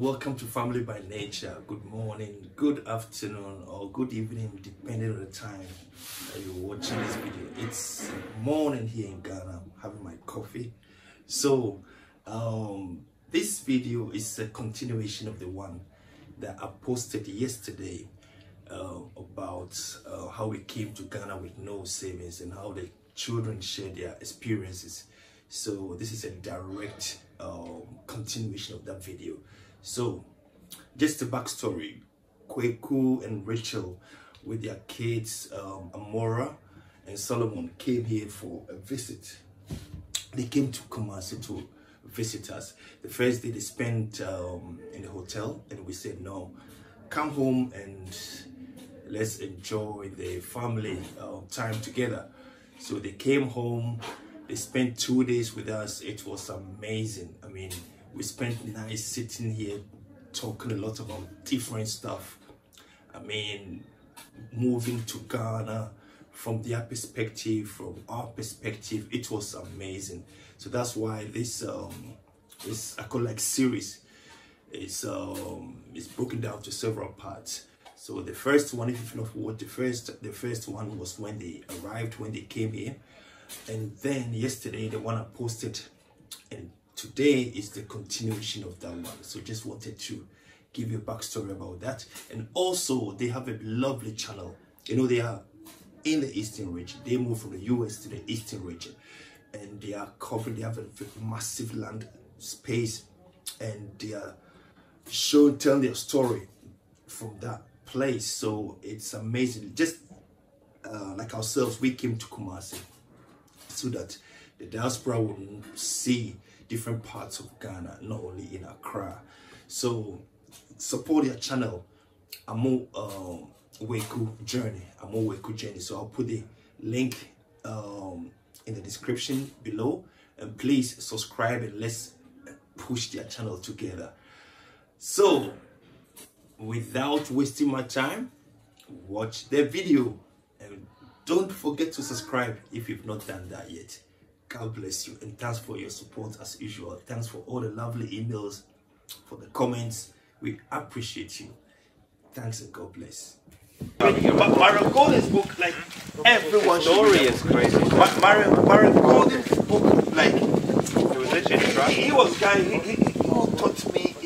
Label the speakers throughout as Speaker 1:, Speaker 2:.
Speaker 1: welcome to Family by Nature. Good morning, good afternoon, or good evening, depending on the time that you're watching this video. It's morning here in Ghana. I'm having my coffee. So, um, this video is a continuation of the one that I posted yesterday uh, about uh, how we came to Ghana with no savings and how the children share their experiences. So this is a direct um, continuation of that video. So just a backstory, Kweku and Racheal with their kids, um, Amora and Solomon came here for a visit. They came to Kumasi to visit us. The first day they spent um, in the hotel and we said, no, come home and let's enjoy the family uh, time together. So they came home, they spent two days with us. It was amazing. I mean, we spent nights sitting here talking a lot about different stuff. I mean, moving to Ghana from their perspective, from our perspective, it was amazing. So that's why this um this I call like series is um is broken down to several parts. So the first one, if you've not watched the first, the first one was when they arrived, when they came here. And then yesterday, the one I posted, and today is the continuation of that one. So just wanted to give you a backstory about that. And also, they have a lovely channel. You know, they are in the Eastern region. They moved from the US to the Eastern region. And they are covering, they have a massive land space. And they are showing, telling their story from that place. So it's amazing. Just uh, like ourselves, we came to Kumasi so that the diaspora will see different parts of Ghana, not only in Accra. So support your channel, Armooh um, Weku Journey, Armooh Weku Journey. So I'll put the link um, in the description below. And please subscribe and let's push their channel together. So without wasting my time, watch the video. And don't forget to subscribe if you've not done that yet. God bless you and thanks for your support as usual. Thanks for all the lovely emails, for the comments. We appreciate you. Thanks and God bless. But Mario Golden's book, like everyone
Speaker 2: story is crazy.
Speaker 1: Ma- Mario, Mario Golden's book, like
Speaker 2: It was literally
Speaker 1: he, he was guy. He, he, he taught me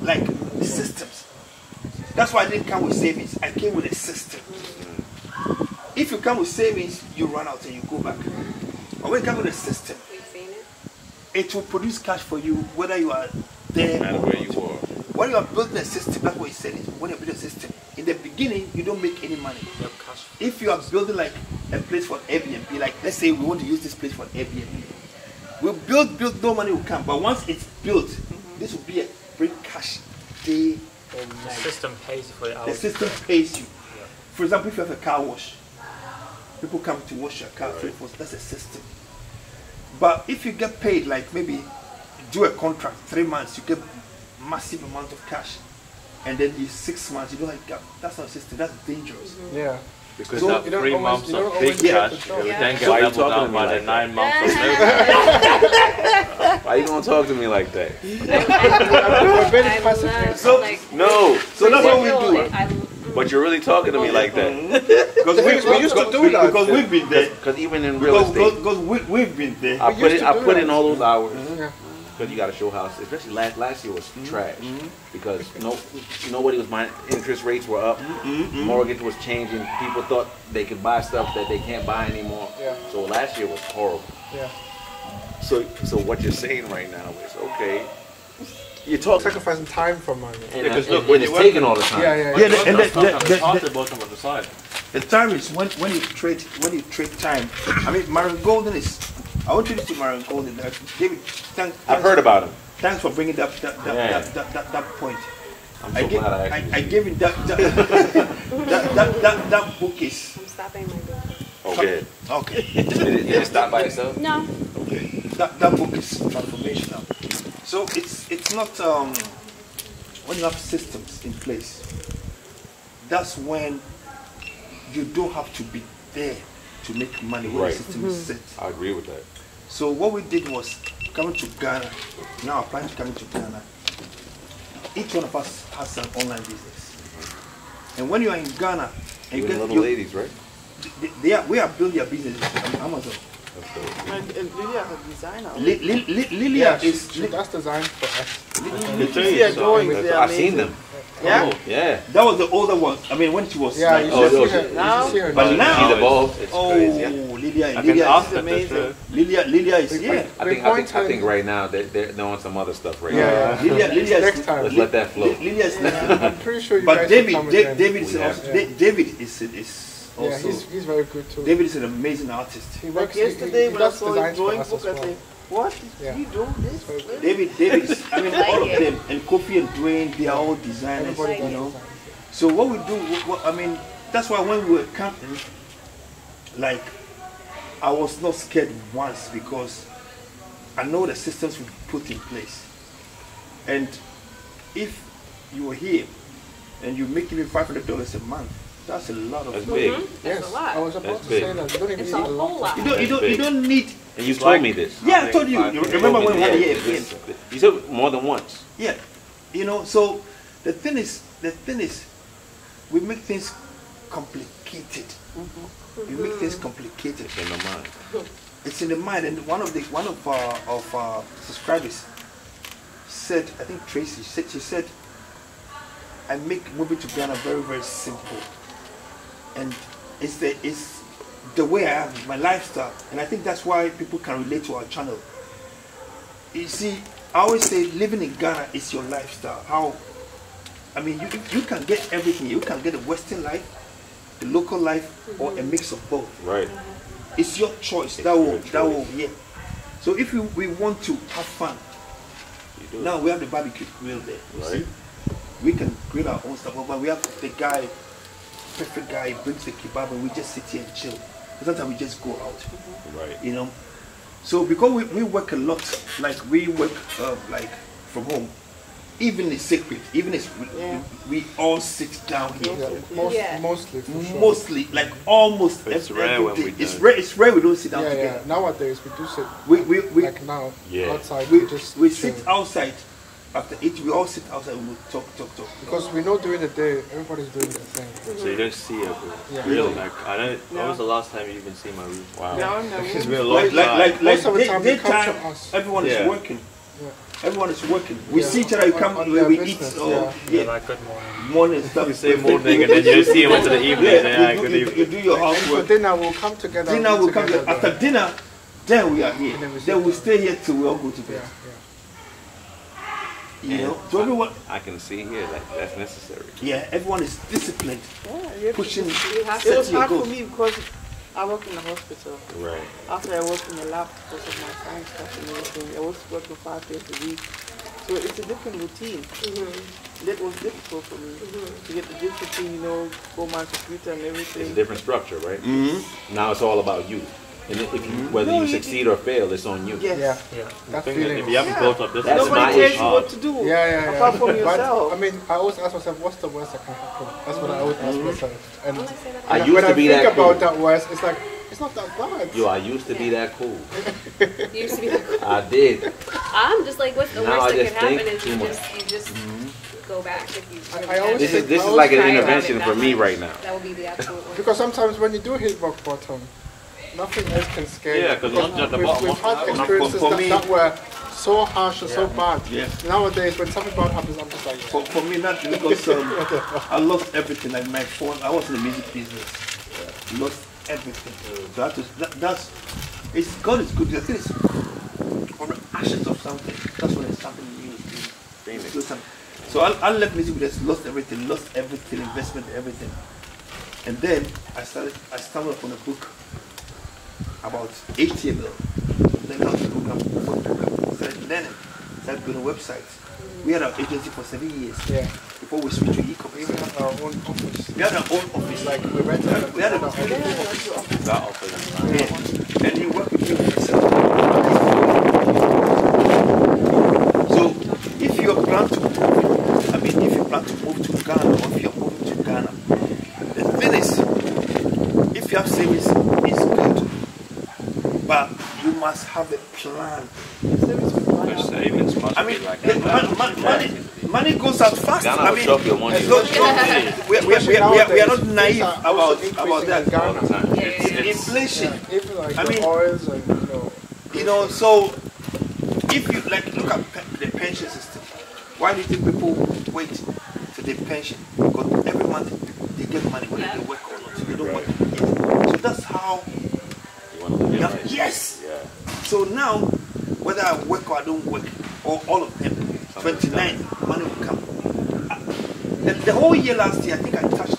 Speaker 1: like the systems. That's why I didn't come with savings. I came with a system. If you come with savings, you run out and you go back. But when you come with a system, it will produce cash for you whether you are there
Speaker 2: No matter
Speaker 1: or
Speaker 2: where
Speaker 1: not.
Speaker 2: you are.
Speaker 1: When you are building a system, that's what he said. Is when you build a system, in the beginning you don't make any money. If you are building like a place for Airbnb, like let's say we want to use this place for Airbnb, we build, build, no money will come. But once it's built, this will be a bring cash day or
Speaker 3: The system pays for the
Speaker 1: The system pays you. For example, if you have a car wash, people come to wash your car. three, four, That's a system. But if you get paid, like maybe do a contract, three months, you get massive amount of cash, and then in six months you don't like that. That's not a system. That's dangerous. Mm-hmm.
Speaker 4: Yeah.
Speaker 2: Because
Speaker 4: So
Speaker 2: that three
Speaker 4: always-
Speaker 2: months
Speaker 4: you
Speaker 2: of big
Speaker 4: always get
Speaker 2: cash,
Speaker 4: control.
Speaker 2: everything
Speaker 5: Yeah.
Speaker 2: got
Speaker 6: Why you
Speaker 2: leveled
Speaker 6: talking to
Speaker 2: out
Speaker 6: me
Speaker 2: by
Speaker 6: like
Speaker 2: the
Speaker 6: that?
Speaker 2: nine months of no.
Speaker 6: Why you gonna talk to me like that?
Speaker 4: We're very
Speaker 5: I
Speaker 4: passive.
Speaker 5: love,
Speaker 1: So-
Speaker 5: like,
Speaker 6: No.
Speaker 1: So that's what we
Speaker 5: visual,
Speaker 1: do.
Speaker 5: I, I,
Speaker 6: But you're really talking to me like that.
Speaker 1: Because
Speaker 4: The thing is, we used to do that.
Speaker 1: Because we've been there.
Speaker 6: Because even in real
Speaker 1: Because, because,
Speaker 6: estate,
Speaker 1: because we, we've been there.
Speaker 6: I
Speaker 4: We
Speaker 6: put
Speaker 4: used
Speaker 6: it. I put
Speaker 4: that.
Speaker 6: in all those hours mm-hmm.
Speaker 4: Yeah.
Speaker 6: because you got to show house. Especially last last year was mm-hmm. trash mm-hmm. because no nobody was buying. Interest rates were up. Mortgage was changing. People thought they could buy stuff that they can't buy anymore.
Speaker 4: Yeah.
Speaker 6: So last year was horrible.
Speaker 4: Yeah.
Speaker 6: So so what you're saying right now is okay. You talk
Speaker 4: Sacrificing time for money.
Speaker 6: and,
Speaker 2: Because
Speaker 6: and-
Speaker 2: look,
Speaker 6: and
Speaker 2: when
Speaker 6: it's
Speaker 2: you work-
Speaker 6: taking all the time.
Speaker 4: Yeah, yeah.
Speaker 1: Yeah, the- and the, the, the,
Speaker 2: Half
Speaker 1: the,
Speaker 2: the bottom of the side.
Speaker 1: the time is when, when you trade when you trade time. I mean, Marin Golden is. I want you to see Marin Golden. Uh, David, thank,
Speaker 6: I've heard about him.
Speaker 1: Thanks for bringing that that that,
Speaker 6: Yeah.
Speaker 1: that, that, that, that point.
Speaker 6: I'm
Speaker 1: I
Speaker 6: so
Speaker 1: gave,
Speaker 6: glad I
Speaker 1: I,
Speaker 6: actually.
Speaker 1: I gave him that that, that, that, that, that book is
Speaker 5: I'm stopping my book.
Speaker 6: oh, good.
Speaker 1: okay.
Speaker 6: Did it, did it stop by itself?
Speaker 5: No.
Speaker 1: That, that book is transformational. So it's it's not um when you have systems in place. That's when you don't have to be there to make money when
Speaker 6: Right.
Speaker 1: the system is set.
Speaker 6: I agree with that.
Speaker 1: So what we did was coming to Ghana. Now applying to coming to Ghana.
Speaker 7: each one of us has an online business. And when you are in Ghana, and you get
Speaker 6: little
Speaker 7: you-
Speaker 6: ladies, right?
Speaker 7: they, they are, we are building their business on Amazon.
Speaker 6: That's dope.
Speaker 8: And, and is a designer.
Speaker 7: Li, Li, Li, Lilia
Speaker 4: Yeah, she,
Speaker 7: is
Speaker 4: she
Speaker 7: Li-
Speaker 4: does design for us.
Speaker 8: You should see her drawings.
Speaker 6: That's- I've seen them.
Speaker 8: Yeah.
Speaker 6: Oh, yeah.
Speaker 7: that was the older one. I mean, when she was
Speaker 4: Yeah,
Speaker 7: like,
Speaker 4: you
Speaker 6: Oh,
Speaker 4: should see her. You
Speaker 8: Now-
Speaker 4: should see her.
Speaker 7: But now-
Speaker 6: She's evolved.
Speaker 2: It's
Speaker 7: oh,
Speaker 2: crazy. Yeah?
Speaker 7: Lilia, Lilia, is,
Speaker 8: amazing.
Speaker 7: Lilia, Lilia is
Speaker 4: We-
Speaker 7: yeah.
Speaker 6: I think, I think, I think right now they're, they're doing some other stuff right
Speaker 4: Yeah,
Speaker 6: now.
Speaker 4: yeah.
Speaker 7: Lilia, Lilia
Speaker 4: Next time.
Speaker 6: Let's let that flow.
Speaker 7: Lilia is
Speaker 4: I'm pretty sure you
Speaker 7: But
Speaker 4: guys
Speaker 7: David,
Speaker 4: will come
Speaker 7: David is
Speaker 6: We
Speaker 7: also,
Speaker 6: have.
Speaker 7: Da- David is is also.
Speaker 4: Yeah, he's, he's very good too.
Speaker 7: David is an amazing artist.
Speaker 4: he
Speaker 8: Like
Speaker 4: works, he-
Speaker 8: yesterday
Speaker 4: he
Speaker 8: when I
Speaker 4: does
Speaker 8: saw his
Speaker 4: for
Speaker 8: drawing
Speaker 4: us
Speaker 8: book,
Speaker 4: as
Speaker 8: I
Speaker 4: well.
Speaker 8: said, what?
Speaker 4: Yeah.
Speaker 8: You do this? Really?
Speaker 7: David, David. I mean,
Speaker 5: Like
Speaker 7: all of them, and Kofi and Dwayne, they are all designers.
Speaker 4: Everybody
Speaker 7: you know.
Speaker 4: designs.
Speaker 7: So what we do, what, I mean, that's why when we were camping, like, I was not scared once because I know the systems we put in place. And if you are here and you make even five hundred dollars a month, that's a lot of
Speaker 6: That's
Speaker 7: money.
Speaker 6: big. Mm-hmm.
Speaker 4: Yes,
Speaker 5: a lot.
Speaker 4: I was about
Speaker 6: That's
Speaker 4: to
Speaker 6: big.
Speaker 4: say that. You don't even
Speaker 5: It's
Speaker 4: need
Speaker 5: a
Speaker 4: a
Speaker 5: whole
Speaker 4: lot.
Speaker 5: lot.
Speaker 7: You don't, you don't, you don't need.
Speaker 6: And you told
Speaker 2: like-
Speaker 6: me this.
Speaker 7: Yeah, I told you. You remember when we had
Speaker 6: Yeah,
Speaker 7: here?
Speaker 6: You said more than once.
Speaker 7: Yeah, you know. So the thing is, the thing is, we make things complicated. We make things mm-hmm. complicated.
Speaker 6: It's in my mind.
Speaker 7: It's in the mind, and one of the one of our of our subscribers said, I think Tracy said she said, I make moving to Ghana very very simple, and it's the it's the way I am, my lifestyle, and I think that's why people can relate to our channel. You see, I always say living in Ghana is your lifestyle. How, I mean, you you can get everything. You can get the Western life, the local life, or a mix of both
Speaker 6: Right.
Speaker 7: it's your choice
Speaker 6: It's
Speaker 7: that will
Speaker 6: your
Speaker 7: that will yeah so if you, we want to have fun now we have the barbecue grill there you
Speaker 6: Right.
Speaker 7: see we can grill our own stuff but we have the guy perfect guy brings the kebab and we just sit here and chill sometimes we just go out
Speaker 6: Right.
Speaker 7: you know so because we, we work a lot like we work uh, like from home even is sacred even is we,
Speaker 8: Yeah.
Speaker 7: we all sit down here
Speaker 4: Yeah, most,
Speaker 5: Yeah.
Speaker 4: mostly for sure.
Speaker 7: mostly like almost
Speaker 2: It's
Speaker 7: every,
Speaker 2: rare
Speaker 7: every
Speaker 2: when
Speaker 7: day.
Speaker 2: we
Speaker 7: it's
Speaker 2: don't.
Speaker 7: rare it's rare we don't sit down
Speaker 4: Yeah,
Speaker 7: together
Speaker 4: yeah. Nowadays we do sit.
Speaker 7: we, we, we,
Speaker 4: like now,
Speaker 6: Yeah.
Speaker 4: outside.
Speaker 7: we,
Speaker 4: We, just
Speaker 7: we sit outside after eat we all sit outside and we talk talk talk
Speaker 4: because we know during the day everybody's doing their thing.
Speaker 2: So you don't see it.
Speaker 4: Yeah.
Speaker 2: Really? Like I don't.
Speaker 8: No.
Speaker 2: When was the last time you even see my room?
Speaker 6: Wow.
Speaker 8: No, no.
Speaker 2: It's been a long
Speaker 7: like like
Speaker 2: time.
Speaker 7: like, like
Speaker 4: Most of
Speaker 7: day-
Speaker 4: time they come
Speaker 7: daytime,
Speaker 4: to us.
Speaker 7: everyone
Speaker 2: Yeah.
Speaker 7: is working
Speaker 4: Yeah.
Speaker 7: everyone is working we
Speaker 4: Yeah.
Speaker 7: see each other you come
Speaker 4: on
Speaker 7: where we
Speaker 4: business, oh,
Speaker 7: eat or
Speaker 4: yeah.
Speaker 7: yeah,
Speaker 2: like good morning.
Speaker 7: morning stuff
Speaker 2: You say morning and then you see him until the evening.
Speaker 7: yeah,
Speaker 2: Yeah,
Speaker 7: you, do, you, you do your
Speaker 4: And for dinner we'll come together.
Speaker 7: dinner
Speaker 4: eat
Speaker 7: will come
Speaker 4: together
Speaker 7: after dinner then we are here
Speaker 4: then we sit
Speaker 7: then we
Speaker 4: down.
Speaker 7: stay here till we all go to bed
Speaker 4: Yeah, yeah.
Speaker 7: You
Speaker 6: And
Speaker 7: know so everyone
Speaker 6: I can see here that that's necessary.
Speaker 7: yeah everyone is disciplined
Speaker 8: Yeah, you have
Speaker 7: pushing
Speaker 5: You have
Speaker 8: It was
Speaker 7: set your
Speaker 8: hard for me because I work in the hospital.
Speaker 6: Right.
Speaker 8: After I work in the lab because of my science stuff and everything, I was working five days a week. So it's a different routine. That was difficult for me to get the discipline, you know, go my computer and everything.
Speaker 6: It's a different structure, right? Mm -hmm. Now it's all about you. And if you, whether
Speaker 8: No,
Speaker 6: you
Speaker 8: you-
Speaker 6: succeed or fail, it's on you.
Speaker 8: Yes.
Speaker 4: Yeah,
Speaker 2: Yeah.
Speaker 4: That
Speaker 2: The thing is,
Speaker 4: feeling
Speaker 2: if you haven't
Speaker 8: Yeah.
Speaker 2: built up this,
Speaker 6: That's
Speaker 8: Nobody
Speaker 6: my
Speaker 8: tells you
Speaker 6: uh,
Speaker 8: what to do.
Speaker 4: yeah, yeah, yeah.
Speaker 8: Apart from yourself.
Speaker 4: But, I mean, I always ask myself, what's the worst that can happen? That's what I always ask mm-hmm. myself. And
Speaker 6: I
Speaker 4: when
Speaker 6: used
Speaker 4: I
Speaker 6: to be
Speaker 4: think
Speaker 6: that
Speaker 4: about
Speaker 6: cool.
Speaker 4: that worst, it's like it's not that bad.
Speaker 6: Yo, I used to be that cool.
Speaker 5: You used to be like,
Speaker 6: I did.
Speaker 5: I'm just like, what's the
Speaker 6: Now
Speaker 5: worst
Speaker 6: I
Speaker 5: that
Speaker 6: just
Speaker 5: can
Speaker 6: think
Speaker 5: happen is
Speaker 6: too
Speaker 5: you
Speaker 6: much.
Speaker 5: just you just mm-hmm. go back if you.
Speaker 4: I-
Speaker 5: really
Speaker 4: I always.
Speaker 6: This is this is like an intervention for me right now.
Speaker 5: That would be the absolute worst.
Speaker 4: Because sometimes when you do hit rock bottom, nothing else can scare you.
Speaker 2: Yeah, 'cause once you're the
Speaker 4: we've, we've had experiences
Speaker 7: For
Speaker 4: that,
Speaker 7: me-
Speaker 4: that were so harsh and so bad.
Speaker 7: Yeah.
Speaker 4: Nowadays, when something bad happens, I'm just like,
Speaker 7: For, for me, not because um, I lost everything, like my phone. I was in the music business, lost everything. So that is that, that's it's God is good. I think it's from the ashes of something, that's when it's something new. is being-
Speaker 6: Phoenix.
Speaker 7: do something. So I, I left music business, lost everything, lost everything, investment, everything. And then I started, I stumbled upon a book about HTML. Then how to program, how program. Started learning, started building websites. We had our agency for seven years
Speaker 4: yeah.
Speaker 7: before we switched to
Speaker 4: We
Speaker 7: e-commerce.
Speaker 4: even have our own office.
Speaker 7: We had our own office,
Speaker 4: Like
Speaker 7: like
Speaker 4: we rented it.
Speaker 7: we had a,
Speaker 2: that offers is fine.
Speaker 7: yeah. and you work with people yourself. So if you plan to move, I mean if you plan to move to Ghana or if you're moving to Ghana, the thing is, if you have savings, it's good. But you must have a plan.
Speaker 2: The savings must
Speaker 7: I mean,
Speaker 2: like
Speaker 7: the-
Speaker 2: that.
Speaker 7: mon- mon- money, money goes out fast.
Speaker 6: Ghana
Speaker 7: I
Speaker 6: will
Speaker 7: mean,
Speaker 6: chop your money.
Speaker 7: it's not- we, we, we, we, we, are, we are not naive about about that.
Speaker 4: in Ghana.
Speaker 6: all.
Speaker 5: Yeah, yeah,
Speaker 7: Inflation.
Speaker 4: Yeah, like
Speaker 7: I mean-
Speaker 4: oils and you know.
Speaker 7: You know, so if you like look at pe- the pension system, why do you think people wait to their pension? Because every month they get money whether they work or not. So they don't want to. So that's how
Speaker 6: you want to look
Speaker 7: you
Speaker 6: at
Speaker 7: have,
Speaker 6: it.
Speaker 7: yes.
Speaker 6: Yeah.
Speaker 7: So now whether I work or I don't work, or all of them, 29, money will come. Uh, The, the whole year last year, I think I touched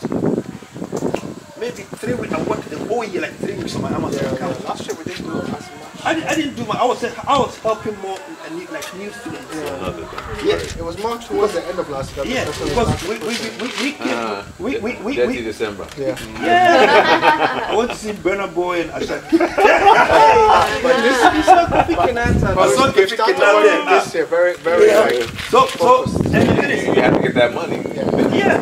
Speaker 7: maybe three weeks. I worked the whole year, like three weeks on my Amazon
Speaker 4: Yeah,
Speaker 7: account.
Speaker 4: yeah. Last year we didn't do as much.
Speaker 7: I, di- I didn't do my. I was I was helping more uh, new- like new students.
Speaker 6: Another thing.
Speaker 7: Yeah.
Speaker 4: It was more towards the end of last year.
Speaker 7: Yeah, because
Speaker 4: started
Speaker 7: we we we we we,
Speaker 6: Ah.
Speaker 7: we, we, we,
Speaker 6: Detty
Speaker 7: we
Speaker 6: December.
Speaker 4: Yeah.
Speaker 7: yeah. I want to see Burna Boy and Asha.
Speaker 8: But this is not Kofi Kenyatta.
Speaker 7: But so
Speaker 4: We
Speaker 7: Kofi
Speaker 4: working this year very, very
Speaker 7: Yeah.
Speaker 4: like,
Speaker 7: So so and the thing is,
Speaker 6: You have to get that money.
Speaker 4: yeah.
Speaker 7: yeah,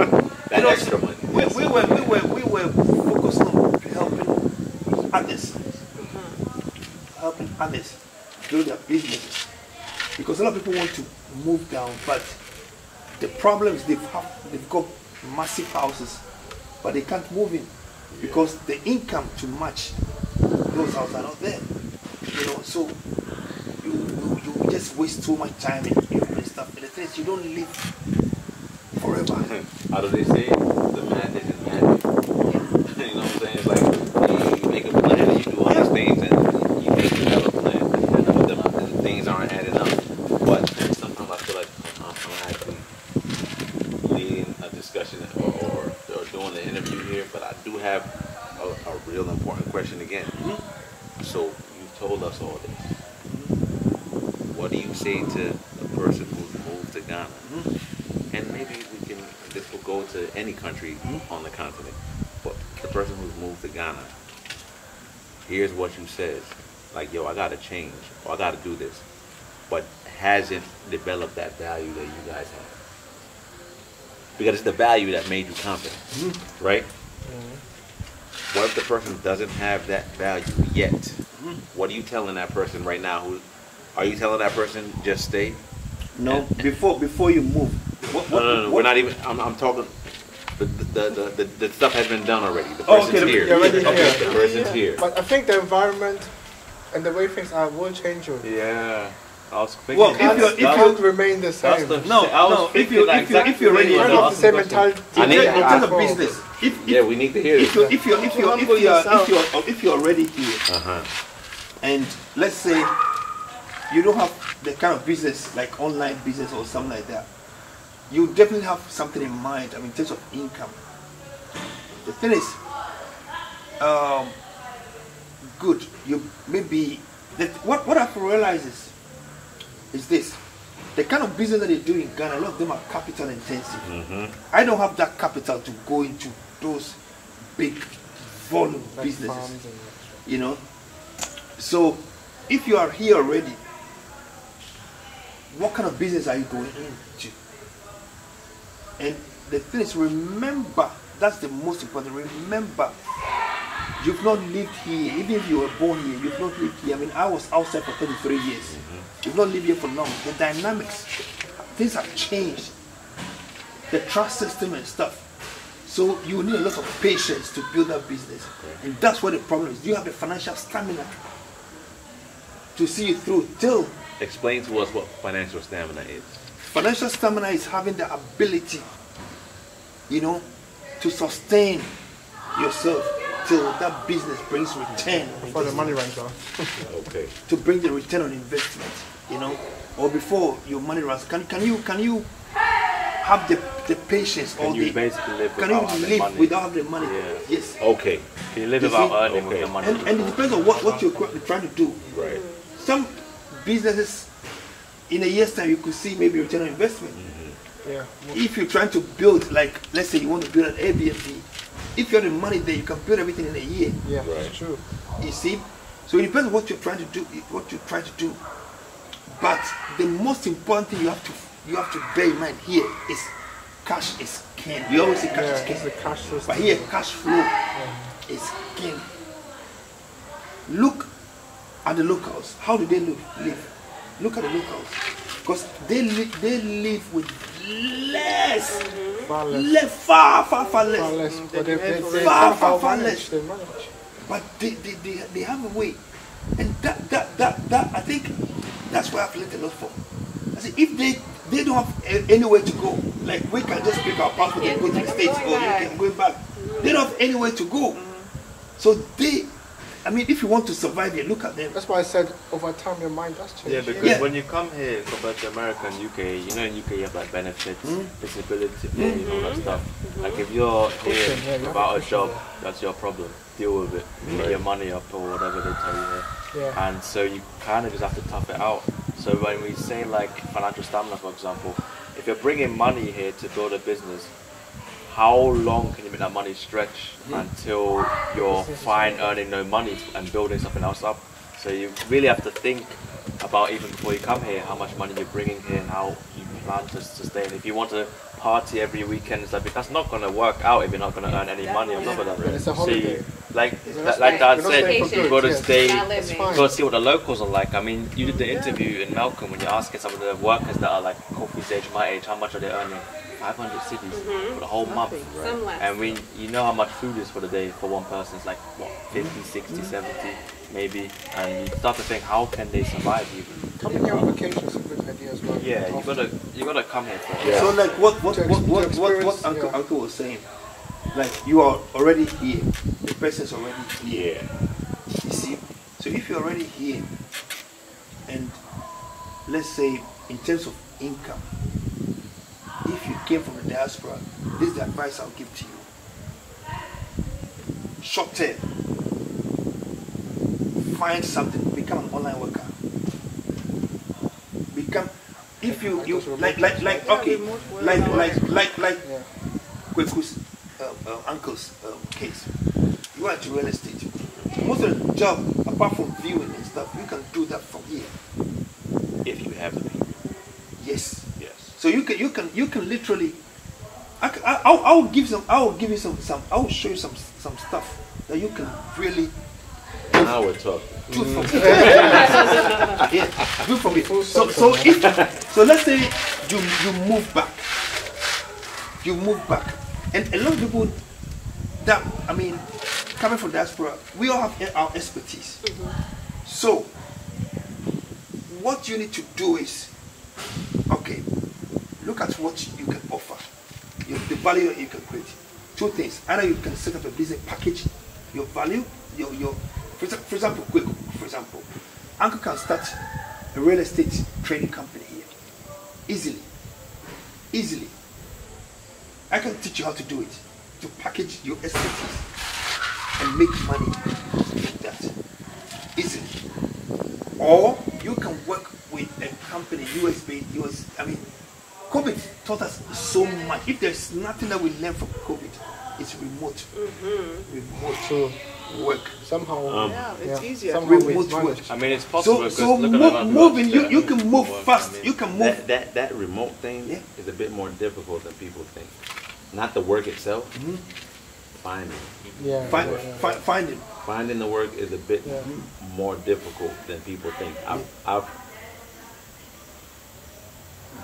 Speaker 6: That
Speaker 7: you know,
Speaker 6: extra money.
Speaker 7: we, we were we were we were focused on helping others, mm-hmm. helping others build their businesses because a lot of people want to move down, but the problem is they've have, they've got massive houses, but they can't move in because the income to match those houses are not there. You know, so you you, you just waste too much time in and stuff. And the is, you don't live forever.
Speaker 6: How do they say? The madness is magic. you know what I'm saying? It's like you, make a plan and you do all these things and you think you have a plan, but the, the things aren't adding up. But sometimes I feel like I'm, I'm actually leading a discussion or, or, or doing an interview here, but I do have a, a real important question again. Mm-hmm. So you told us all this. What do you say to a person who's moved to Ghana? Mm-hmm. And maybe we can, this will go to any country mm-hmm. on the continent. But the person who's moved to Ghana, here's what you said. Like, yo, I gotta change, or I gotta do this. But hasn't developed that value that you guys have. Because it's the value that made you confident, mm-hmm. right? What if the person doesn't have that value yet? What are you telling that person right now? Who are you telling that person just stay?
Speaker 7: No, before before you move. What,
Speaker 6: No,
Speaker 7: what,
Speaker 6: no, no,
Speaker 7: what-
Speaker 6: we're not even. I'm, I'm talking. The, the, the, the, the stuff has been done already. The
Speaker 7: Oh,
Speaker 6: person's
Speaker 7: okay, the-
Speaker 6: here.
Speaker 4: already
Speaker 6: okay,
Speaker 4: here.
Speaker 6: the person's here.
Speaker 4: But I think the environment and the way things are will change you.
Speaker 2: Yeah. I was thinking.
Speaker 7: Well, if you're- if
Speaker 4: you
Speaker 7: you're-
Speaker 4: remain the same.
Speaker 2: the
Speaker 7: No,
Speaker 2: I was
Speaker 7: no, if you-
Speaker 2: that
Speaker 7: if you- if you're ready-
Speaker 2: what
Speaker 4: You
Speaker 2: I
Speaker 4: have
Speaker 2: was
Speaker 4: the same mentality.
Speaker 6: I need-
Speaker 7: terms- in terms of business, if, if,
Speaker 6: yeah, we need to hear
Speaker 7: if
Speaker 6: this.
Speaker 7: you if you if you if
Speaker 8: Humble
Speaker 7: you are
Speaker 8: yourself.
Speaker 7: if you're if you're already here
Speaker 6: Uh huh.
Speaker 7: and let's say you don't have the kind of business like online business or something like that, you definitely have something in mind. I mean, in terms of income. The thing is, um, good. You maybe that what what I've realized is is this: the kind of business that they do in Ghana, a lot of them are capital intensive.
Speaker 6: Mm-hmm.
Speaker 7: I don't have that capital to go into those big volume
Speaker 4: Like
Speaker 7: businesses you know so if you are here already what kind of business are you going into? And the thing is remember that's the most important remember you've not lived here even if you were born here you've not lived here. I mean i was outside for 33 years. Mm-hmm. You've not lived here for long. The dynamics things have changed. The trust system and stuff. So you need a lot of patience to build that business. And that's what the problem is. You have the financial stamina to see it through till
Speaker 6: Explain to us what financial stamina is.
Speaker 7: financial stamina is having the ability, you know, to sustain yourself till that business brings return
Speaker 4: Before the money runs out.
Speaker 6: Okay.
Speaker 7: to bring the return on investment, you know, or before your money runs. Can can you can you have the the patience
Speaker 2: Can
Speaker 7: or
Speaker 2: you
Speaker 7: the
Speaker 2: basically live
Speaker 7: can you
Speaker 2: without having
Speaker 7: live
Speaker 2: money?
Speaker 7: without the money?
Speaker 2: Yeah.
Speaker 7: Yes.
Speaker 6: Okay.
Speaker 2: Can you live
Speaker 7: You
Speaker 2: without
Speaker 7: see?
Speaker 2: earning with
Speaker 6: Okay.
Speaker 2: the money?
Speaker 7: And, and it depends on what, what you're trying to do.
Speaker 6: Right.
Speaker 7: Some businesses, in a year's time, you could see maybe return on investment. Mm-hmm.
Speaker 4: Yeah.
Speaker 7: If you're trying to build, like, let's say you want to build an Airbnb, if you have the money there, you can build everything in a year.
Speaker 4: Yeah,
Speaker 6: Right.
Speaker 4: it's true.
Speaker 7: You see? So it depends on what you're trying to do, what you're trying to do. But the most important thing you have to you have to bear in mind here is cash is king. We always say cash
Speaker 4: Yeah,
Speaker 7: is king.
Speaker 4: it's a cash system.
Speaker 7: But here, cash flow is king. Look at the locals. How do they live? live? Look at the locals. Because they, li- they live with less,
Speaker 4: Far less.
Speaker 7: less, far, far, far less.
Speaker 4: Far less.
Speaker 8: Mm,
Speaker 4: But they,
Speaker 8: they
Speaker 4: they,
Speaker 8: have
Speaker 7: far, far, far
Speaker 4: manage.
Speaker 7: less.
Speaker 4: They manage.
Speaker 7: But they, they, they, they have a way. And that, that, that, that, I think that's why I've learned a lot from. I say, if they, they don't have a- anywhere to go, like we can just pick our passport and go to the States or
Speaker 5: back.
Speaker 7: you can go back. They don't have anywhere to go. So they, I mean, if you want to survive here, look at them.
Speaker 4: That's why I said over time your mind does change.
Speaker 2: Yeah, because
Speaker 7: Yeah.
Speaker 2: when you come here compared to America and UK, you know in UK you have like benefits,
Speaker 7: Mm.
Speaker 2: disability pay, and all that stuff. Like if you're
Speaker 4: Cushion, yeah,
Speaker 2: here
Speaker 4: you
Speaker 2: without
Speaker 4: a
Speaker 2: a job,
Speaker 4: yeah.
Speaker 2: that's your problem. Deal with it. Get your money up or whatever they tell you here.
Speaker 4: Yeah.
Speaker 2: And so you kind of just have to tough it out. So when we say like financial stamina, for example, if you're bringing money here to build a business, how long can you make that money stretch until you're fine earning no money and building something else up? So you really have to think about even before you come here how much money you're bringing here and how you plan to sustain. If you want to party every weekend, and stuff, that's not going to work out if you're not going to earn any money on top of that.
Speaker 4: But it's a
Speaker 2: So you- like
Speaker 4: We're
Speaker 2: that, like Dad said, you
Speaker 5: good,
Speaker 2: got to stay.
Speaker 5: Not
Speaker 4: It's
Speaker 5: living.
Speaker 4: fine.
Speaker 2: Go see what the locals are like. I mean, you did the interview in Malcolm when you're asking some of the workers that are like Kofi's age, my age, how much are they earning? 500 cedis mm-hmm. for the whole month.
Speaker 5: Some less.
Speaker 2: And we, you know how much food is for the day for one person. It's like, what, 50, 60, mm-hmm. 70 maybe. And you start to think, how can they survive even?
Speaker 4: Coming here on vacation is a good idea as well.
Speaker 2: Yeah, you
Speaker 4: Often.
Speaker 2: gotta, you gotta come here for.
Speaker 6: Yeah.
Speaker 7: So like what what
Speaker 4: ex-
Speaker 7: what what, what, what Uncle
Speaker 4: yeah.
Speaker 7: Uncle was saying, like you are already here, the person's already here. You see, so if you're already here, and let's say in terms of income, if you came from the diaspora, this is the advice I'll give to you. Short term, find something, become an online worker. Become if you you like like like okay like like like like Kweku's um, um, uncle's um, case. You are into real estate. Most of the job, apart from viewing and stuff, you can do that from here.
Speaker 6: If you have the people.
Speaker 7: Yes.
Speaker 6: Yes.
Speaker 7: So you can you can you can literally. I, I, I'll, I'll give some. I'll give you some some. I'll show you some some stuff that you can really
Speaker 6: Now we're talking.
Speaker 7: do from yeah, do from it. So so if so, let's say you you move back, you move back, and a lot of people that I mean, coming from diaspora, we all have our expertise. Mm-hmm. So what you need to do is, okay, look at what you can offer, your, the value you can create. Two things: either you can set up a business package, your value, your your. For, for example, quick, for example, Uncle can start a real estate trading company here, easily, easily. I can teach you how to do it, to package your expertise and make money with that easily. Or you can work with a company, US based, US, I mean, COVID taught us so much. If there's nothing that we learn from COVID, it's remote. Remote
Speaker 4: So
Speaker 7: work.
Speaker 4: somehow,
Speaker 2: Um,
Speaker 8: Yeah, it's easier.
Speaker 4: Somehow
Speaker 7: Remote work.
Speaker 4: manage.
Speaker 2: I mean, it's possible
Speaker 7: So,
Speaker 2: because
Speaker 7: so
Speaker 2: look at
Speaker 7: mo-
Speaker 2: the
Speaker 7: moving, you, you can move
Speaker 2: work.
Speaker 7: fast.
Speaker 2: I mean,
Speaker 7: You can move.
Speaker 6: That, that that remote thing
Speaker 7: Yeah.
Speaker 6: is a bit more difficult than people think. Not the work itself.
Speaker 7: Mm-hmm.
Speaker 6: Finding
Speaker 4: Yeah.
Speaker 7: Find,
Speaker 4: yeah, yeah.
Speaker 7: find, find
Speaker 6: finding the work is a bit
Speaker 4: Yeah.
Speaker 6: more difficult than people think. I've I've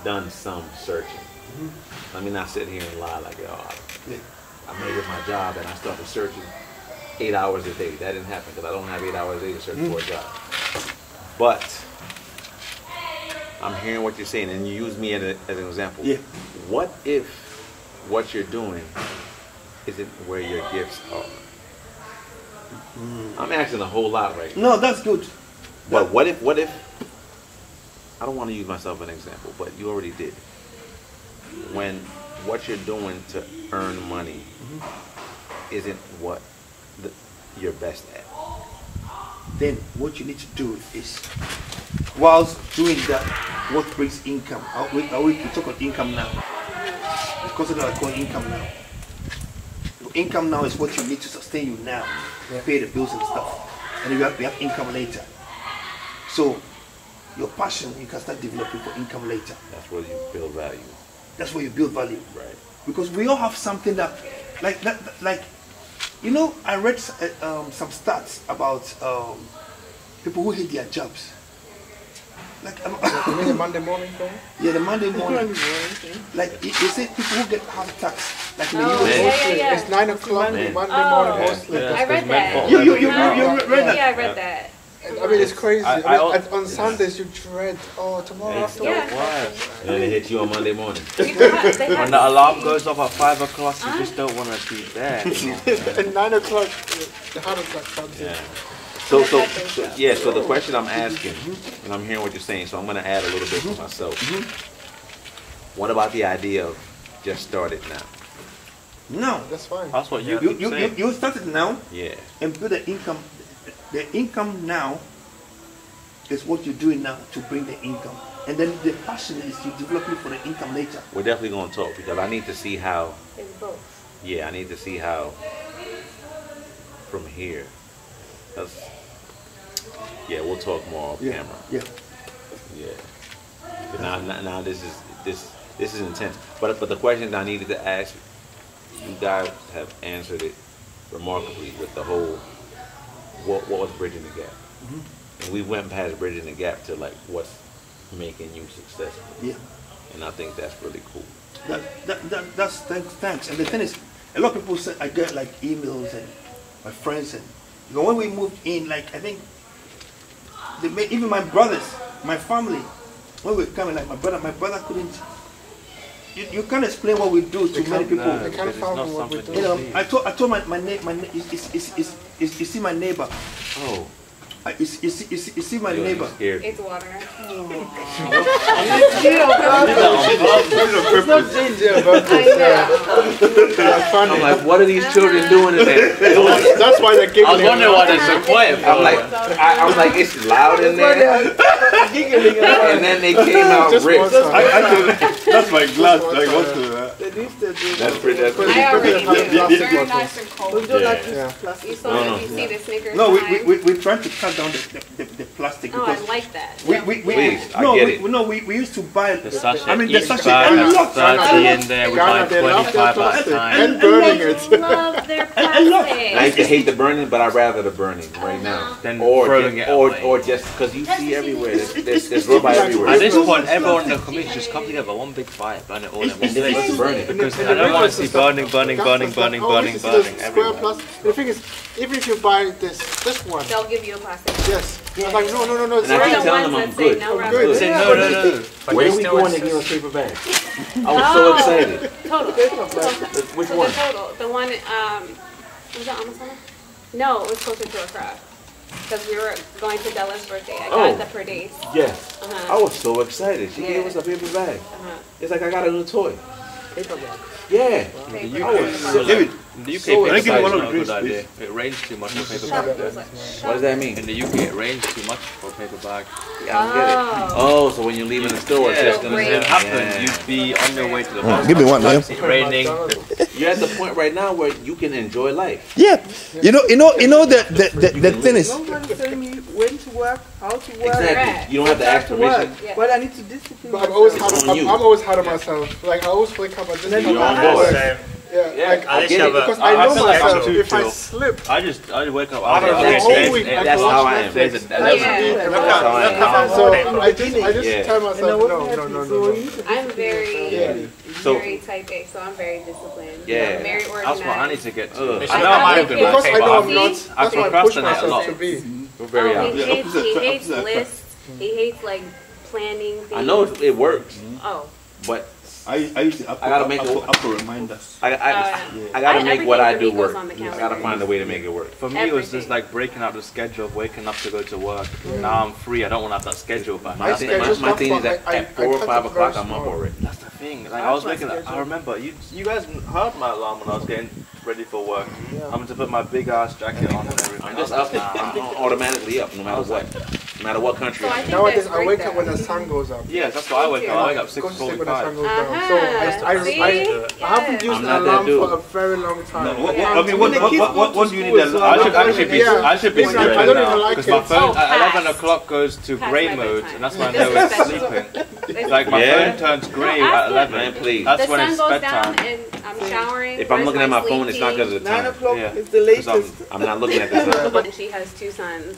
Speaker 6: done some searching.
Speaker 7: Mm-hmm.
Speaker 6: Let me not sit here and lie like oh I,
Speaker 7: Yeah.
Speaker 6: I made it my job and I started searching eight hours a day. That didn't happen because I don't have eight hours a day to search for a job. But I'm hearing what you're saying, and you use me as, a, as an example.
Speaker 7: Yeah.
Speaker 6: What if what you're doing isn't where your gifts are? I'm asking a whole lot right now.
Speaker 7: No, that's good.
Speaker 6: But what if, what if, I don't want to use myself as an example, but you already did. When what you're doing to earn money mm-hmm. isn't what the, you're best at.
Speaker 7: Then what you need to do is, whilst doing that, what brings income? Are we, are we, we talk about income now? Because of that, I call income now. Your income now is what you need to sustain you now,
Speaker 4: Yeah.
Speaker 7: pay the bills and stuff, and you have, you have income later. So your passion you can start developing for income later.
Speaker 6: That's where you build value.
Speaker 7: That's where you build value.
Speaker 6: Right.
Speaker 7: because we all have something that like that like you know i read uh, um, some stats about um, people who hate their jobs like I'm,
Speaker 4: You mean the Monday morning thing?
Speaker 7: yeah, the Monday morning. Like you you see people who get heart attacks, like in the
Speaker 5: Oh,
Speaker 7: US.
Speaker 5: yeah, yeah, yeah.
Speaker 4: It's 9 o'clock
Speaker 6: Man.
Speaker 4: Monday
Speaker 5: Oh.
Speaker 4: morning mostly.
Speaker 2: Yeah.
Speaker 5: I read that.
Speaker 7: You you you, you, you read that?
Speaker 5: Yeah, I read that.
Speaker 4: I mean, it's crazy. I,
Speaker 2: I- I al-
Speaker 4: on Sundays, you dread, oh, tomorrow
Speaker 2: It's
Speaker 4: after
Speaker 2: so
Speaker 4: work.
Speaker 2: quiet.
Speaker 6: And then they hit you on Monday morning.
Speaker 5: Have-
Speaker 2: When the alarm goes off at five o'clock, you just ah. don't want to be there anymore.
Speaker 4: At 9 o'clock, the heart attack comes in.
Speaker 6: Yeah. So, so, so, yeah. So the question I'm asking, and I'm hearing what you're saying, so I'm gonna add a little bit for myself. What about the idea of just start it now?
Speaker 7: No.
Speaker 4: That's fine.
Speaker 2: That's what you
Speaker 7: You you, you,
Speaker 2: saying.
Speaker 7: you start it now
Speaker 6: Yeah.
Speaker 7: and build the income. The income now is what you're doing now to bring the income. And then the passion is to you developing for the income later.
Speaker 6: We're definitely gonna talk because I need to see how.
Speaker 5: It's both.
Speaker 6: Yeah, I need to see how from here. That's, yeah, we'll talk more off camera.
Speaker 7: Yeah.
Speaker 6: Yeah. But now, now, now this is this this is intense. But but the questions I needed to ask, you guys have answered it remarkably with the whole what what was bridging the gap, mm-hmm. and we went past bridging the gap to like what's making you successful,
Speaker 7: Yeah.
Speaker 6: and I think that's really cool.
Speaker 7: That, that, that, that's thanks, thanks. And the thing is, a lot of people say I get like emails and my friends and you know when we moved in, like I think they made, even my brothers, my family, when we coming, like my brother, my brother couldn't. You, you can't explain what we do to
Speaker 4: They
Speaker 7: many people.
Speaker 2: No,
Speaker 4: They can't
Speaker 2: because it's not
Speaker 4: fathom what we do.
Speaker 7: You know. I told I told my my na- my na- is is is is is you see my neighbor.
Speaker 6: Oh,
Speaker 7: I, you, see- you see you see, you see my
Speaker 6: you
Speaker 7: neighbor.
Speaker 5: It's water.
Speaker 4: It's not ginger about
Speaker 5: I
Speaker 4: this.
Speaker 5: know.
Speaker 4: Uh, yeah. They're funny.
Speaker 6: I'm like, what are these children doing in there? Was-
Speaker 4: That's, that's why they're giggling.
Speaker 2: I was wondering why they're so quiet.
Speaker 6: I'm like, I, I was like, it's loud in there, and then they came out
Speaker 4: Just one
Speaker 6: ripped.
Speaker 4: side.
Speaker 7: That's my glass.
Speaker 4: Like, what's
Speaker 7: the?
Speaker 8: They used to do
Speaker 6: That's
Speaker 8: that.
Speaker 6: pretty. That's pretty.
Speaker 5: I already
Speaker 4: Plastic
Speaker 5: do.
Speaker 4: bottles.
Speaker 5: Very nice and cold.
Speaker 8: We don't
Speaker 6: Yeah.
Speaker 8: like use
Speaker 4: Yeah.
Speaker 8: plastic.
Speaker 5: You saw
Speaker 6: No,
Speaker 5: it,
Speaker 6: no.
Speaker 5: you see the Snickers
Speaker 7: No, we
Speaker 5: sign?
Speaker 7: we we we trying to cut down the the, the, the plastic
Speaker 5: Oh, I like that.
Speaker 7: we we, we
Speaker 6: Please, I
Speaker 7: no
Speaker 6: get
Speaker 7: we,
Speaker 6: it.
Speaker 7: no we, we used to buy
Speaker 2: The sachet.
Speaker 7: I mean the
Speaker 2: each
Speaker 7: sachet.
Speaker 2: bag
Speaker 7: I
Speaker 2: has
Speaker 7: love
Speaker 2: 30 in there. We buy
Speaker 4: Ghana, they love their
Speaker 2: 25 at a
Speaker 4: plastic
Speaker 2: time.
Speaker 4: and burning it.
Speaker 5: They love their
Speaker 7: I love-
Speaker 5: plastic.
Speaker 6: I used to hate the burning, but I'd rather the burning right now.
Speaker 2: Than
Speaker 6: or
Speaker 2: throwing it
Speaker 6: or,
Speaker 2: away.
Speaker 6: or just because you see everywhere, there's, there's, there's rubber everywhere.
Speaker 2: At this point, everyone in the community just come together, one big fire, burn it all in one
Speaker 6: And then
Speaker 2: place.
Speaker 6: let's burn it.
Speaker 2: Because I don't want to see
Speaker 4: and
Speaker 2: burning, burning, burning, burning, burning,
Speaker 4: used to see those
Speaker 2: burning
Speaker 4: square
Speaker 2: everywhere.
Speaker 4: The thing is, even if you buy this this one,
Speaker 5: They'll give you a plastic.
Speaker 4: yes, I'm like no, no, no, no. It's
Speaker 6: And I
Speaker 5: We're
Speaker 6: keep telling them I'm good.
Speaker 5: no
Speaker 6: I'm good.
Speaker 2: Say
Speaker 4: Yeah,
Speaker 2: no,
Speaker 4: but
Speaker 2: no,
Speaker 4: you
Speaker 2: no.
Speaker 6: Where are we going to
Speaker 2: insist-
Speaker 6: give us paper bags? I was so
Speaker 5: Oh.
Speaker 6: excited.
Speaker 5: Total.
Speaker 6: Which
Speaker 5: So
Speaker 6: one?
Speaker 5: the total, the one, um, was it Amazon? No, it was closer to a craft. Because we were going to Bella's birthday. I
Speaker 6: Oh.
Speaker 5: got the Perdace.
Speaker 6: Yes.
Speaker 5: Uh-huh.
Speaker 6: I was so excited. She gave us a paper bag.
Speaker 5: Uh-huh.
Speaker 6: It's like I got a new toy.
Speaker 8: Paper bag.
Speaker 6: Yeah.
Speaker 5: Paper.
Speaker 6: I was so,
Speaker 7: David,
Speaker 2: In the UK,
Speaker 6: So
Speaker 2: paper
Speaker 6: excited.
Speaker 2: bag is not a good
Speaker 7: drinks,
Speaker 2: idea. It rains too much for paper
Speaker 5: Shop-
Speaker 2: bag.
Speaker 5: like
Speaker 6: what does that mean?
Speaker 2: In the UK, it rains too much for paper bag.
Speaker 6: I don't get it. Oh. oh, so when you leave in the store, it's just gonna
Speaker 5: great.
Speaker 2: it
Speaker 6: say,
Speaker 2: happens.
Speaker 6: yeah.
Speaker 2: You'd be on your way to the bus.
Speaker 7: give me one, man.
Speaker 2: It's raining.
Speaker 6: You're at the point right now where you can enjoy life.
Speaker 7: Yeah, you know, you know, you know the the, the, the thing is,
Speaker 8: No one telling me when to work, how to work.
Speaker 6: Exactly.
Speaker 5: Correct.
Speaker 6: You don't have to ask permission.
Speaker 5: Yeah.
Speaker 8: But I need to discipline
Speaker 4: But I'm
Speaker 8: myself.
Speaker 4: always hard.
Speaker 6: On
Speaker 4: I'm. I'm always hard on myself. Like I always wake up at this
Speaker 8: you
Speaker 6: You're on board.
Speaker 8: to-
Speaker 4: Yeah,
Speaker 6: Yeah,
Speaker 4: like
Speaker 6: I get it.
Speaker 4: because
Speaker 2: I-
Speaker 4: I
Speaker 2: I
Speaker 4: know
Speaker 2: feel like
Speaker 4: myself.
Speaker 2: I'm too
Speaker 4: If I slip,
Speaker 2: I just, I wake up.
Speaker 6: I
Speaker 2: I
Speaker 6: don't know. Whole
Speaker 4: week
Speaker 2: that's how I am.
Speaker 4: Netflix.
Speaker 2: There's a-
Speaker 4: I
Speaker 2: that's-
Speaker 6: how I am.
Speaker 4: so I just I just tell myself no, no, no, no, no.
Speaker 8: you need to
Speaker 5: I'm very,
Speaker 6: So-
Speaker 5: very type A, so I'm very disciplined.
Speaker 6: Yeah.
Speaker 5: I'm very organized.
Speaker 2: That's what I need to get to. I know I'm
Speaker 5: I-
Speaker 2: living
Speaker 4: Because I know I'm not.
Speaker 2: I
Speaker 4: That's why I
Speaker 2: procrastinate a lot.
Speaker 4: to be.
Speaker 6: We're very
Speaker 5: oh, he hates, he hates lists. He hates like planning things.
Speaker 6: I know it, it works,
Speaker 5: Oh,
Speaker 6: but
Speaker 7: I I used to
Speaker 6: I gotta make
Speaker 7: up,
Speaker 6: it-
Speaker 7: up, reminders.
Speaker 6: I, I,
Speaker 5: Uh,
Speaker 6: I gotta
Speaker 5: I-
Speaker 6: make what I
Speaker 5: everything
Speaker 6: do
Speaker 5: for me
Speaker 6: work. I gotta find a way to make it work.
Speaker 2: For me, it was just like breaking out the schedule of waking up to go to work. Now I'm free. I don't want to have that schedule back.
Speaker 6: My
Speaker 4: I
Speaker 6: thing,
Speaker 4: schedule
Speaker 6: my, my thing is that
Speaker 4: I- I-
Speaker 6: at
Speaker 4: I
Speaker 6: four or five o'clock, I'm up
Speaker 4: small.
Speaker 6: already.
Speaker 2: That's the thing. Like
Speaker 8: I
Speaker 2: I was
Speaker 8: have my
Speaker 2: making. I remember you. You guys heard my alarm when I was getting ready for work. I'm going to put my big ass jacket on and everything.
Speaker 6: I'm just up.
Speaker 2: nah,
Speaker 6: I'm automatically up, no matter what. No matter what country
Speaker 5: So I
Speaker 6: I'm
Speaker 5: think
Speaker 4: Nowadays
Speaker 5: that's
Speaker 4: I
Speaker 5: great
Speaker 4: wake up when the sun goes up.
Speaker 2: Yeah, that's why I wake up. I wake up six
Speaker 4: Go to sleep when the sun goes down. So I. I, I, I haven't used an
Speaker 6: that
Speaker 4: alarm for a very long time.
Speaker 7: No, what,
Speaker 5: Yeah.
Speaker 7: what, I mean, what, what, what, what, what do you need?
Speaker 8: School,
Speaker 7: A,
Speaker 8: so
Speaker 2: I
Speaker 7: I
Speaker 2: should be.
Speaker 4: Yeah.
Speaker 2: I should be
Speaker 4: Listen, I
Speaker 2: sleeping
Speaker 4: don't even
Speaker 2: now
Speaker 4: like
Speaker 2: because my phone
Speaker 5: Oh,
Speaker 2: at eleven o'clock goes to
Speaker 5: Past
Speaker 2: grey mode, and that's when I know
Speaker 5: is
Speaker 2: it's sleeping. Like my phone turns grey
Speaker 5: No,
Speaker 2: at eleven.
Speaker 6: Man, please.
Speaker 2: That's
Speaker 5: the
Speaker 2: when
Speaker 5: sun
Speaker 2: it's
Speaker 5: goes
Speaker 2: bedtime.
Speaker 5: down and I'm showering.
Speaker 6: If I'm looking at my
Speaker 5: sleep
Speaker 6: phone, it's not
Speaker 5: tea.
Speaker 6: because of the
Speaker 8: Nine
Speaker 6: time.
Speaker 8: o'clock
Speaker 2: Yeah.
Speaker 8: is the
Speaker 2: 'Cause I'm-
Speaker 8: latest.
Speaker 6: I'm not looking at the time.
Speaker 5: And she has two sons.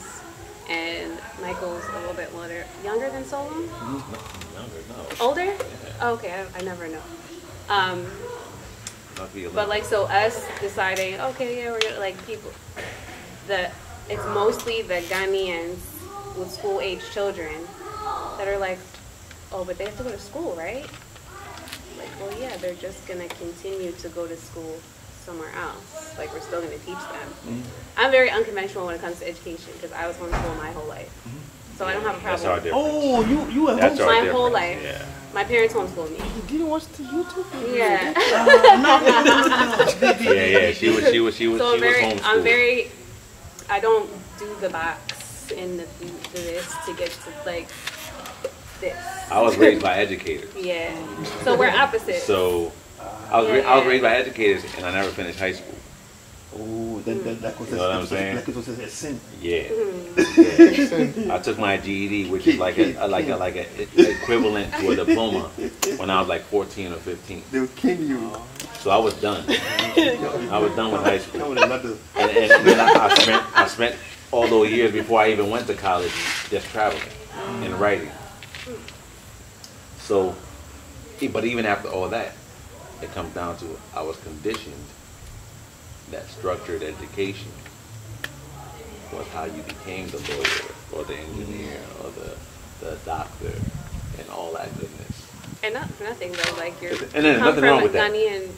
Speaker 5: And Michael's a little bit older, younger than Solomon.
Speaker 6: Younger, no.
Speaker 5: Older? Oh, okay, I, I never know. Um, but like, so us deciding, okay, yeah, we're gonna, like, people, the, it's mostly the Ghanaians with school age children that are like, oh, but they have to go to school, right? Like, well, yeah, they're just gonna continue to go to school somewhere else. Like, we're still gonna teach them. Mm-hmm. I'm very unconventional when it comes to education because I was homeschooled my whole life. Mm-hmm. So I don't have a
Speaker 2: That's
Speaker 5: problem.
Speaker 2: our difference.
Speaker 7: Oh, you you were
Speaker 2: That's
Speaker 7: home.
Speaker 2: our
Speaker 5: my
Speaker 2: difference.
Speaker 5: whole life.
Speaker 2: Yeah.
Speaker 5: My parents homeschooled me.
Speaker 4: You didn't watch the YouTube video?
Speaker 5: Yeah.
Speaker 2: Yeah, yeah. She was, she was, she was,
Speaker 5: So I'm
Speaker 2: she was
Speaker 5: very,
Speaker 2: homeschooled.
Speaker 5: I'm very, I don't do the box in the to this to get to like this.
Speaker 6: I was raised by educators.
Speaker 5: Yeah. So we're opposite.
Speaker 6: So I was, ra- I was raised by educators and I never finished high school.
Speaker 7: Oh, then, then that was
Speaker 6: You know what I'm saying?
Speaker 7: Like it was a sin.
Speaker 6: Yeah.
Speaker 5: Mm-hmm.
Speaker 6: yeah. I took my GED, which is like a, a like a like a equivalent to a diploma when I was like 14 or 15.
Speaker 7: They will kill you.
Speaker 6: So I was done. I was done with high school.
Speaker 7: with.
Speaker 6: And, and then I, I spent I spent all those years before I even went to college just traveling and writing. So, but even after all that, it comes down to I was conditioned that structured education was how you became the lawyer or the engineer or the, the doctor and all that goodness.
Speaker 5: and not for nothing though, like you're
Speaker 6: And there's
Speaker 5: come
Speaker 6: nothing
Speaker 5: from
Speaker 6: wrong
Speaker 5: a
Speaker 6: with that.
Speaker 5: Ghanaian,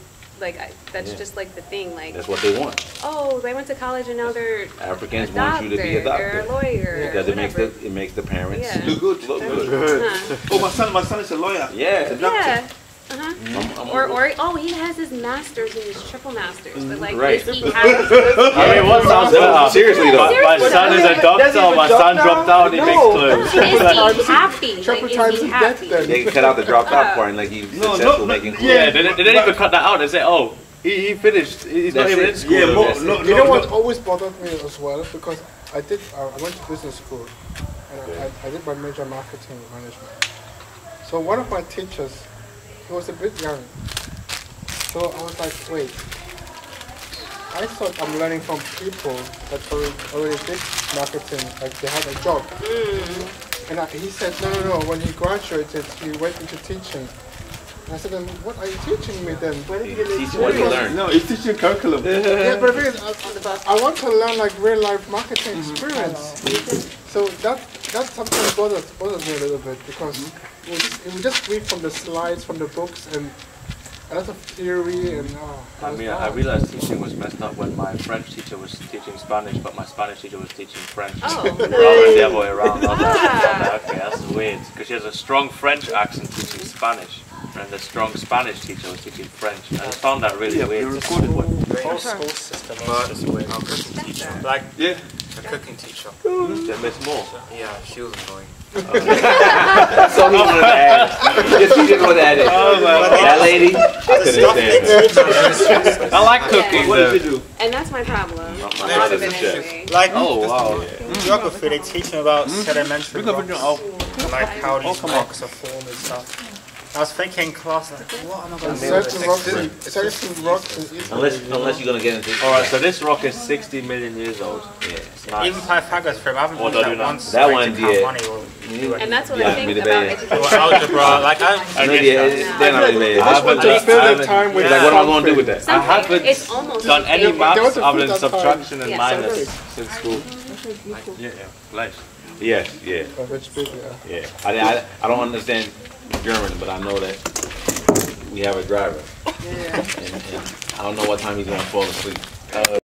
Speaker 5: like I, that's
Speaker 6: Yeah.
Speaker 5: just like the thing. Like
Speaker 6: That's what they want.
Speaker 5: oh, they went to college and now they're
Speaker 6: Africans
Speaker 5: a
Speaker 6: want you to be a
Speaker 5: doctor
Speaker 6: doctor
Speaker 5: or a lawyer
Speaker 6: because
Speaker 5: or
Speaker 6: it makes the it makes the parents
Speaker 5: Yeah.
Speaker 7: Look good.
Speaker 6: look good.
Speaker 5: Huh.
Speaker 7: Oh, my son, my son is a lawyer.
Speaker 6: Yeah.
Speaker 7: A doctor.
Speaker 5: Yeah. Uh-huh.
Speaker 6: I'm- I'm-
Speaker 5: Or, or oh, he has his masters and his triple masters, but like
Speaker 6: Right.
Speaker 5: is he having,
Speaker 2: I mean, what sounds
Speaker 6: No,
Speaker 2: better?
Speaker 6: seriously though.
Speaker 2: My, my son is a doctor. My son dropped out. He makes clothes.
Speaker 5: is he happy? Like,
Speaker 4: Triple
Speaker 5: is
Speaker 4: times
Speaker 5: he
Speaker 4: his death
Speaker 5: happy?
Speaker 4: then.
Speaker 6: They cut out the dropped out part and like he's
Speaker 7: No,
Speaker 6: successful
Speaker 7: no,
Speaker 6: making
Speaker 7: no,
Speaker 6: clothes.
Speaker 2: Yeah, they, didn't- they didn't even cut that out. They said, oh, he, he finished. He's not
Speaker 6: That's
Speaker 2: even
Speaker 6: it.
Speaker 2: in school.
Speaker 7: Yeah,
Speaker 2: though.
Speaker 7: more,
Speaker 2: That's it.
Speaker 7: no,
Speaker 4: You know
Speaker 7: no.
Speaker 4: what always bothered me as well? Because I did, uh, I went to business school and I, I did my major marketing management. So one of my teachers, he was a bit young. So I was like, wait, I thought I'm learning from people that already, already did marketing, like they had a job. Hmm. And I, he said, no, no, no, when he graduated, he went into teaching. And I said, then what are you teaching me then?
Speaker 5: Where did you get
Speaker 6: Teach
Speaker 5: his
Speaker 6: what you
Speaker 5: experience?
Speaker 6: learn.
Speaker 7: No, it's teaching curriculum.
Speaker 4: yeah, but the thing is, I,
Speaker 5: On the bus.
Speaker 4: I want to learn like real life marketing mm-hmm. experience. Oh. So that that sometimes bothers bothers me a little bit because it was just, it was just read from the slides from the books and a lot of theory and oh,
Speaker 2: I mean, I
Speaker 4: bad.
Speaker 2: realized teaching was messed up when my French teacher was teaching Spanish, but my Spanish teacher was teaching French.
Speaker 5: Oh,
Speaker 2: Rather than the other way around. Like,
Speaker 5: Ah.
Speaker 2: okay, that's weird. Because she has a strong French accent teaching Spanish, and the strong Spanish teacher was teaching French. And I just found that really
Speaker 7: Yeah,
Speaker 2: weird.
Speaker 7: you're
Speaker 2: Just
Speaker 7: recording.
Speaker 2: what-
Speaker 3: The whole school system is just weird. Our like
Speaker 7: Yeah.
Speaker 3: The cooking teacher, mm-hmm.
Speaker 2: Then Miss Moore.
Speaker 3: yeah, she was annoying.
Speaker 6: So he wanted to add. Just he didn't want to add it. Oh, that lady, I couldn't stand her.
Speaker 2: I like
Speaker 5: Yeah.
Speaker 2: cooking.
Speaker 7: What did you do?
Speaker 5: And that's my problem.
Speaker 2: my
Speaker 5: A lot of
Speaker 6: brother's
Speaker 5: it
Speaker 6: a chef.
Speaker 3: Like
Speaker 2: Oh wow.
Speaker 3: geography, they teach me about mm-hmm. sedimentary
Speaker 7: Look up in
Speaker 3: rocks,
Speaker 7: your oh,
Speaker 3: and like how
Speaker 7: Oh,
Speaker 3: these
Speaker 7: come on.
Speaker 3: rocks are formed and stuff. I was thinking class, like, what am I going to do with
Speaker 4: certain rocks,
Speaker 3: this?
Speaker 4: in, certain rocks in Italy.
Speaker 6: Unless, unless you're gonna get into.
Speaker 2: All right, so this rock is 60 million years old.
Speaker 6: Yeah.
Speaker 2: It's nice.
Speaker 3: Even Pythagoras theorem, I haven't
Speaker 2: What
Speaker 3: used that once.
Speaker 6: That one,
Speaker 3: count
Speaker 6: yeah.
Speaker 3: money or
Speaker 5: And that's what
Speaker 6: Yeah,
Speaker 5: I think about
Speaker 6: bad,
Speaker 5: education.
Speaker 3: Well, algebra, like
Speaker 2: I'm.
Speaker 6: No, yeah,
Speaker 2: yeah,
Speaker 6: they're not really.
Speaker 2: I haven't
Speaker 4: just
Speaker 2: spent
Speaker 4: their time with.
Speaker 6: Like, what am I gonna do with that?
Speaker 2: I haven't
Speaker 5: It's almost
Speaker 2: done any
Speaker 4: They- they
Speaker 2: maths
Speaker 4: want
Speaker 2: other than
Speaker 4: that time.
Speaker 2: subtraction and
Speaker 5: Yeah,
Speaker 2: minus
Speaker 4: so
Speaker 2: since school. Yeah, yeah, nice.
Speaker 6: Yes, yeah,
Speaker 4: Uh, Which bit, yeah.
Speaker 6: yeah. I, I, I don't understand German, but I know that we have a driver. Yeah. And, and I don't know what time he's gonna fall asleep.
Speaker 2: Uh,